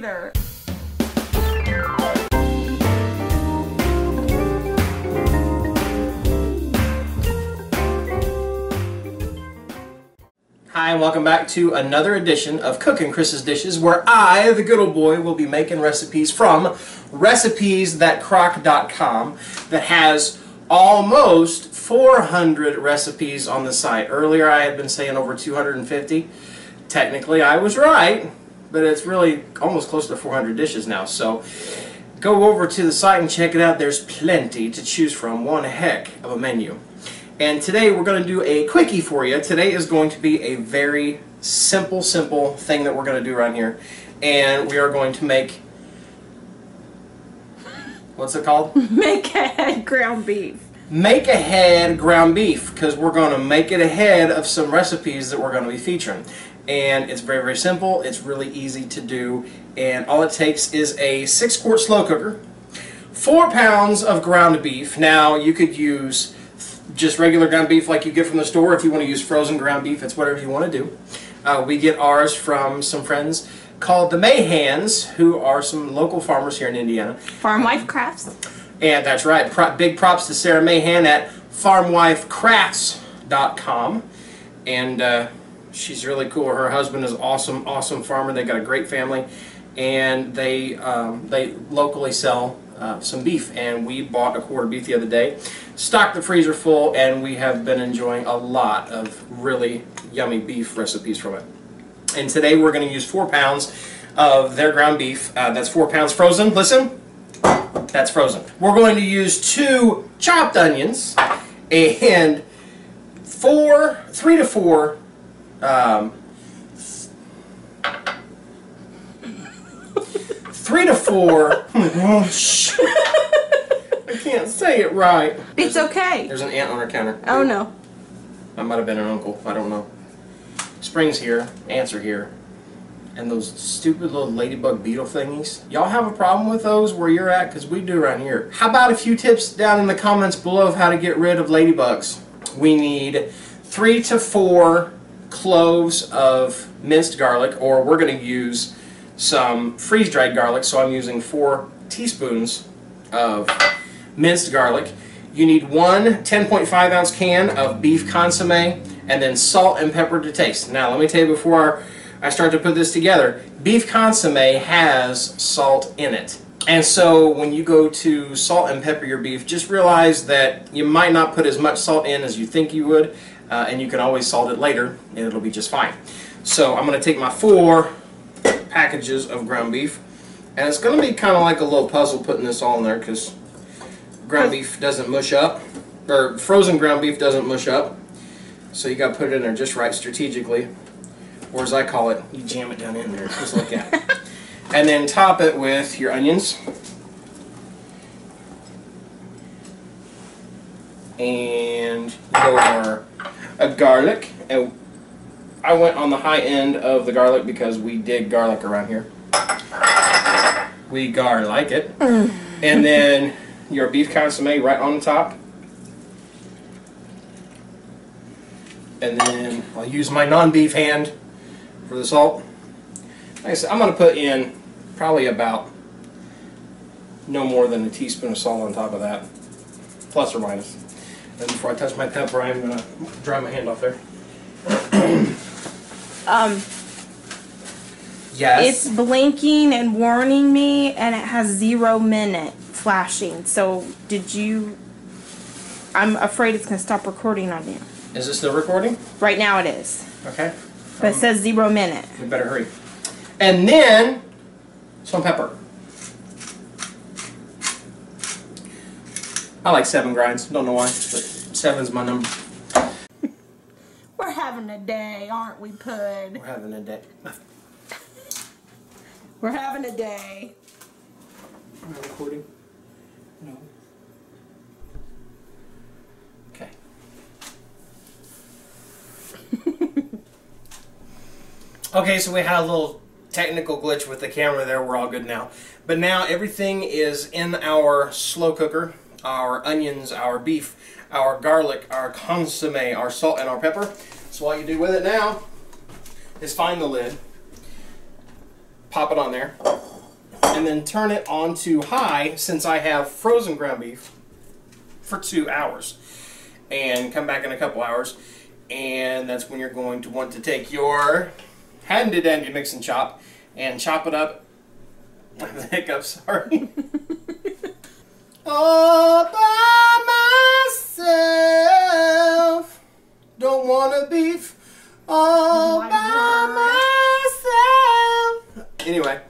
either. Hi, and welcome back to another edition of Cooking Cris's Dishes, where I, the Goode Ole Boy, will be making recipes from recipesthatcrock.com that has almost 400 recipes on the site. Earlier I had been saying over 250. Technically I was right, but it's really almost close to 400 dishes now. So go over to the site and check it out. There's plenty to choose from. One heck of a menu. And today we're going to do a quickie for you. Today is going to be a very simple, simple thing that we're going to do right here. And we are going to make, what's it called? Make ahead ground beef. Make ahead ground beef because we're going to make it ahead of some recipes that we're going to be featuring. And it's very, very simple. It's really easy to do. And all it takes is a six quart slow cooker, four pounds of ground beef. Now you could use just regular ground beef like you get from the store. If you want to use frozen ground beef, it's whatever you want to do. Uh, we get ours from some friends called the Mayhans, who are some local farmers here in Indiana. Farm Wife Crafts. And that's right. Pro big props to Sarah Mahan at farmwifecrafts.com. And uh, she's really cool. Her husband is awesome, awesome farmer. They got a great family, and they um, they locally sell uh, some beef. And we bought a quarter beef the other day, stocked the freezer full, and we have been enjoying a lot of really yummy beef recipes from it. And today we're going to use four pounds of their ground beef. Uh, that's four pounds frozen. Listen, that's frozen. We're going to use two chopped onions and four, three to four um, three to four. I can't say it right. It's okay. There's an ant on our counter. Oh no. I might have been an uncle. I don't know. Spring's here. Ants are here. And those stupid little ladybug beetle thingies. Y'all have a problem with those where you're at? Because we do around here. How about a few tips down in the comments below of how to get rid of ladybugs? We need three to four cloves of minced garlic, or we're going to use some freeze-dried garlic, so I'm using four teaspoons of minced garlic. You need one 10.5 ounce can of beef consomme, and then salt and pepper to taste. Now, let me tell you before I start to put this together, beef consomme has salt in it. And so when you go to salt and pepper your beef, just realize that you might not put as much salt in as you think you would, uh, and you can always salt it later, and it'll be just fine. So I'm going to take my four packages of ground beef, and it's going to be kind of like a little puzzle putting this all in there because ground beef doesn't mush up, or frozen ground beef doesn't mush up. So you got to put it in there just right strategically, or as I call it, you jam it down in there just like that. and then top it with your onions. And your uh, garlic. And I went on the high end of the garlic because we dig garlic around here. We gar like it. And then your beef consomme right on the top. And then I'll use my non-beef hand for the salt. Like I said, I'm going to put in probably about no more than a teaspoon of salt on top of that, plus or minus. And before I touch my pepper, I'm going to dry my hand off there. Um, Yes. it's blinking and warning me, and it has zero minute flashing. So did you? I'm afraid it's gonna stop recording on you. Is it still recording? Right now it is, Okay. but it says zero minute. We better hurry. And then some pepper. I like seven grinds. Don't know why, but seven's my number. We're having a day, aren't we, Pud? We're having a day. We're having a day. Am I recording? No. Okay. okay, so we had a little technical glitch with the camera there. We're all good now. But now everything is in our slow cooker. Our onions, our beef, our garlic, our consomme, our salt, and our pepper. So all you do with it now is find the lid, pop it on there, and then turn it on to high since I have frozen ground beef for two hours. And come back in a couple hours. And that's when you're going to want to take your handy dandy mix and chop and chop it up. Hiccup, sorry. All by myself. Don't want a beef all my by myself. Anyway,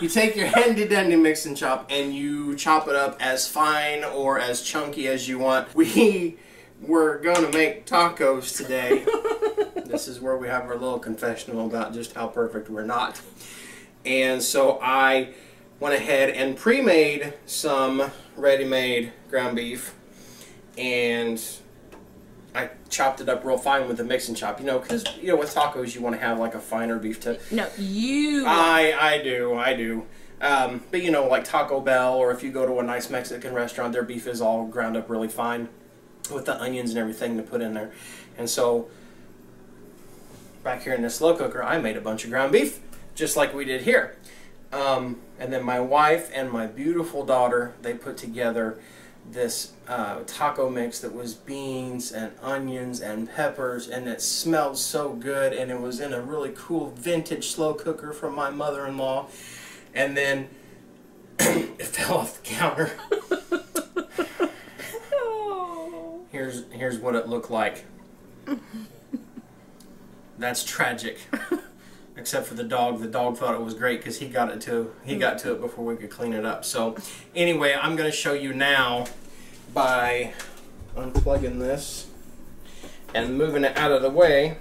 you take your handy dandy mix and chop and you chop it up as fine or as chunky as you want. We were gonna make tacos today. this is where we have our little confessional about just how perfect we're not. And so I went ahead and pre-made some ready-made ground beef and I chopped it up real fine with the mix and chop. You know, because you know with tacos you want to have like a finer beef tip. No, you. I I do I do. Um, but you know, like Taco Bell, or if you go to a nice Mexican restaurant, their beef is all ground up really fine, with the onions and everything to put in there. And so, back here in this slow cooker, I made a bunch of ground beef, just like we did here. Um, and then my wife and my beautiful daughter, they put together this uh, taco mix that was beans and onions and peppers and it smelled so good and it was in a really cool vintage slow cooker from my mother-in-law. And then it fell off the counter. Here's here's what it looked like that's tragic. Except for the dog. The dog thought it was great because he got it to he got to it before we could clean it up. So anyway i'm going to show you now by unplugging this and moving it out of the way.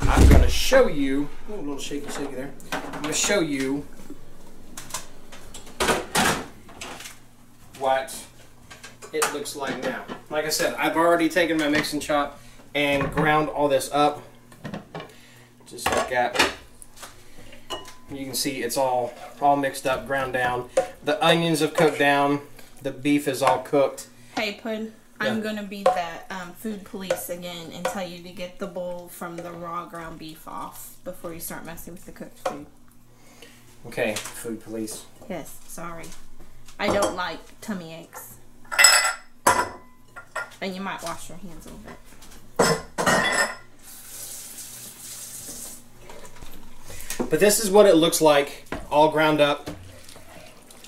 I'm going to show you oh, a little shaky shaky there. I'm going to show you what it looks like now. Like i said i've already taken my mix and chop and ground all this up just like that you can see it's all all mixed up, ground down. The onions have cooked down. The beef is all cooked. Hey, Pud. Yeah. I'm gonna be that um, food police again and tell you to get the bowl from the raw ground beef off before you start messing with the cooked food. Okay, food police. Yes, sorry. I don't like tummy aches. And you might wash your hands a little bit. But this is what it looks like, all ground up,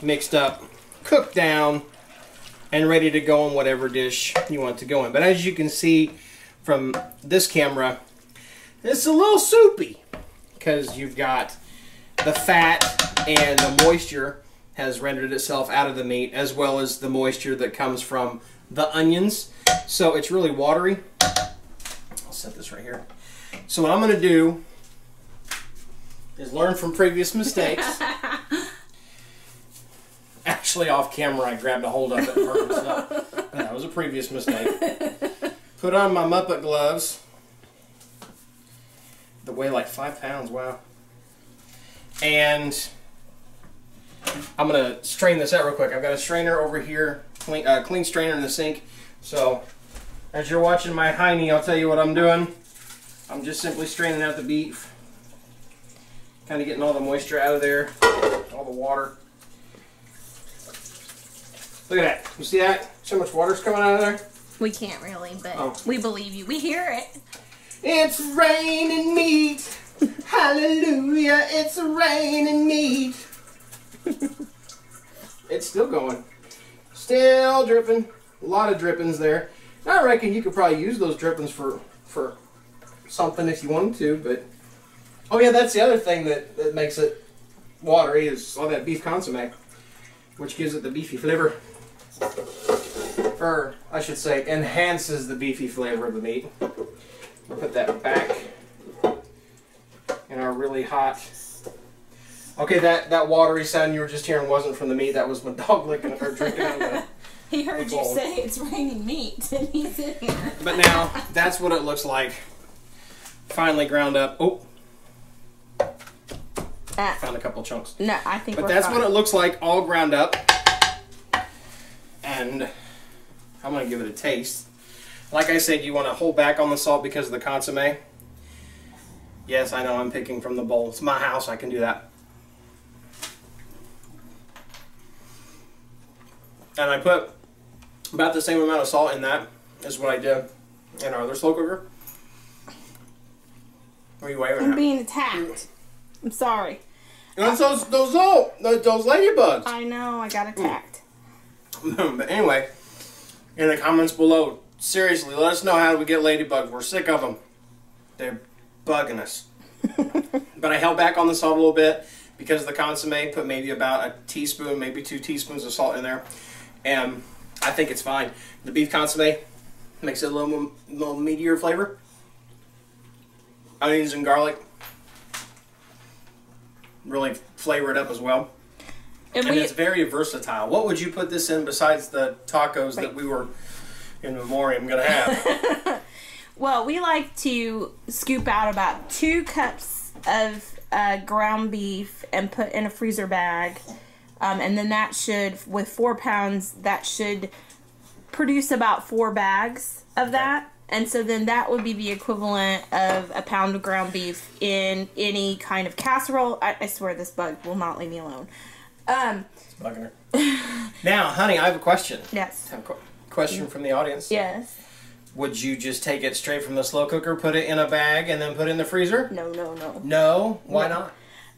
mixed up, cooked down, and ready to go in whatever dish you want to go in. But as you can see from this camera, it's a little soupy because you've got the fat and the moisture has rendered itself out of the meat as well as the moisture that comes from the onions. So it's really watery. I'll set this right here. So what I'm going to do is learn from previous mistakes. Actually, off camera, I grabbed a hold of it and hurt myself. That was a previous mistake. Put on my Muppet gloves. That weigh like five pounds, wow. And I'm going to strain this out real quick. I've got a strainer over here, clean, uh, clean strainer in the sink. So, as you're watching my hiney, I'll tell you what I'm doing. I'm just simply straining out the beef. Kind of getting all the moisture out of there, all the water. Look at that. You see that? So much water's coming out of there. We can't really, but Oh. we believe you. We hear it. It's raining meat. Hallelujah. It's raining meat. it's still going. Still dripping. A lot of drippings there. I reckon you could probably use those drippings for for something if you wanted to, but oh yeah, that's the other thing that, that makes it watery is all that beef consomme, which gives it the beefy flavor. Or I should say, enhances the beefy flavor of the meat. We'll put that back in our really hot. Okay, that, that watery sound you were just hearing wasn't from the meat. That was my dog licking or drinking out of the. He heard you say it's raining meat, and he's in here. But now that's what it looks like. Finally ground up. Oh, Ah, found a couple chunks. no, I think But that's fine. what it looks like, all ground up. And I'm gonna give it a taste. Like I said, you want to hold back on the salt because of the consomme. Yes, I know I'm picking from the bowl. It's my house. I can do that. and I put about the same amount of salt in that as what I did in our other slow cooker. Are you waving I'm at? being attacked. I'm sorry. That's those those oh, those, ladybugs. I know I got hmm. attacked. but anyway, in the comments below, seriously, let us know how we get ladybugs. We're sick of them. They're bugging us. but I held back on the salt a little bit because of the consomme. Put maybe about a teaspoon, maybe two teaspoons of salt in there, and I think it's fine. The beef consomme makes it a little more, little meatier flavor. Onions and garlic really flavor it up as well. And And we, it's very versatile. What would you put this in besides the tacos that we were in memoriam gonna have? well, we like to scoop out about two cups of uh, ground beef and put in a freezer bag. Um, and then that should, with four pounds, that should produce about four bags of that. And so then that would be the equivalent of a pound of ground beef in any kind of casserole. I, I swear this bug will not leave me alone. Um, It's bugging her. now, honey, I have a question. yes. I have a qu- question from the audience. Yes. Would you just take it straight from the slow cooker, put it in a bag, and then put it in the freezer? No, no, no. No. Why No. not?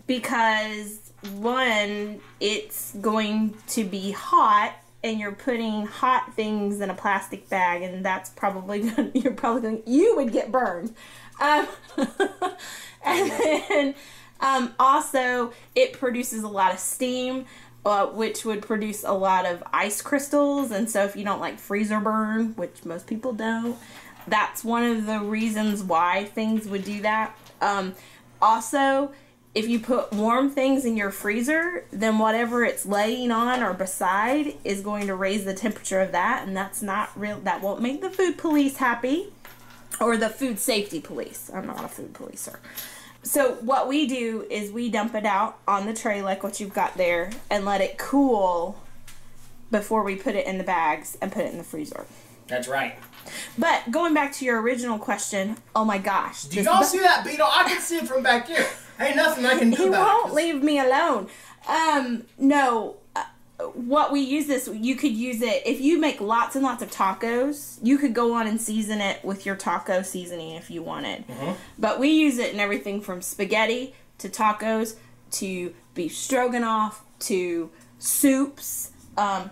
because one it's going to be hot and you're putting hot things in a plastic bag and that's probably going you're probably going you would get burned. Um, and then um, also it produces a lot of steam uh, which would produce a lot of ice crystals and so if you don't like freezer burn which most people don't that's one of the reasons why things would do that. Um, also if you put warm things in your freezer, then whatever it's laying on or beside is going to raise the temperature of that, and that's not real. That won't make the food police happy, or the food safety police. I'm not a food policer. So what we do is we dump it out on the tray like what you've got there, and let it cool before we put it in the bags and put it in the freezer. That's right. But going back to your original question, oh my gosh, Do y'all see that beetle? I can see it from back here. Ain't nothing I can do he won't it. leave me alone. Um, no. Uh, what we use this, you could use it if you make lots and lots of tacos. You could go on and season it with your taco seasoning if you wanted. But we use it in everything from spaghetti to tacos to beef stroganoff to soups. Um,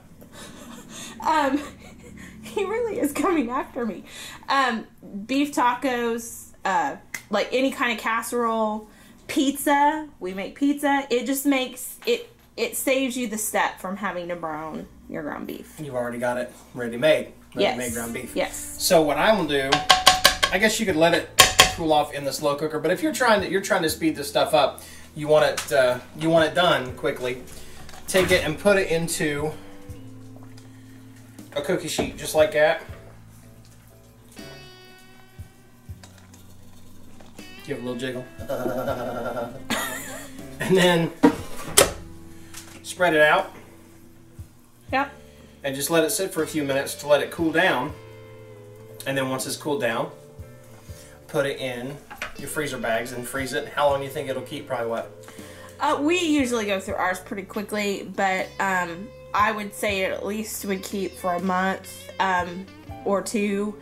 um, he really is coming after me. Um, beef tacos, uh, like any kind of casserole, pizza. We make pizza. It just makes it. It saves you the step from having to brown your ground beef. You've already got it ready made. Ready Yes. made ground beef. Yes. So what I will do, I guess you could let it cool off in the slow cooker. But if you're trying to you're trying to speed this stuff up, you want it uh, you want it done quickly. Take it and put it into a cookie sheet, just like that. Give it a little jiggle, and then spread it out Yep. and just let it sit for a few minutes to let it cool down. And then once it's cooled down, put it in your freezer bags and freeze it. How long do you think it'll keep? Probably what? Uh, we usually go through ours pretty quickly, but um, I would say it at least would keep for a month um, or two.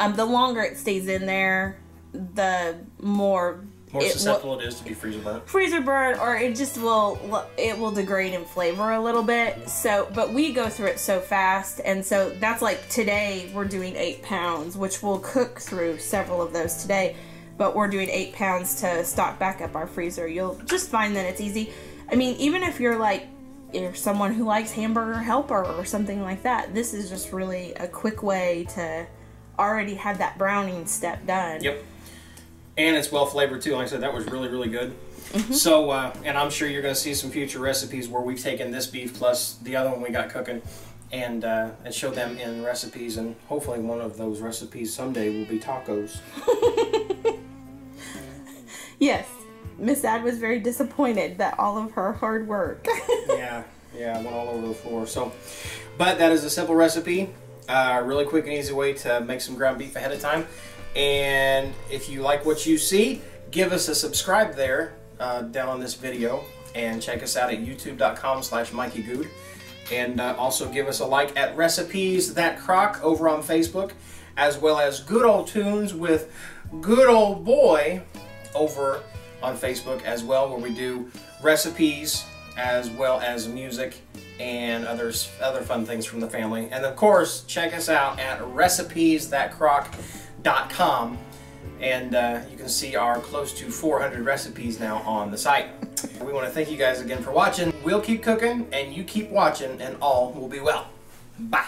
Um, the longer it stays in there, the more More it will- susceptible it is to be freezer burnt. freezer burn or it just will it will degrade in flavor a little bit so but we go through it so fast and so that's like today we're doing eight pounds which we'll cook through several of those today but we're doing eight pounds to stock back up our freezer you'll just find that it's easy i mean even if you're like you're someone who likes hamburger helper or something like that this is just really a quick way to already have that browning step done Yep. And it's well flavored too. Like I said, that was really, really good. Mm-hmm. So, uh, and I'm sure you're going to see some future recipes where we've taken this beef plus the other one we got cooking and uh, and show them in recipes. And hopefully, one of those recipes someday will be tacos. Yes. Miss Ad was very disappointed that all of her hard work. yeah, yeah, went all over the floor. So, but that is a simple recipe, uh, really quick and easy way to make some ground beef ahead of time. And if you like what you see, give us a subscribe there uh, down on this video, and check us out at youtube.com/slash MikeyGoode. And uh, also give us a like at Recipes That Crock over on Facebook, as well as Goode Ole Tunes with Goode Ole Boy over on Facebook as well, where we do recipes as well as music and others other fun things from the family. And of course, check us out at recipesthatcrock.com and uh, you can see our close to 400 recipes now on the site. We want to thank you guys again for watching. We'll keep cooking and you keep watching and all will be well. Bye.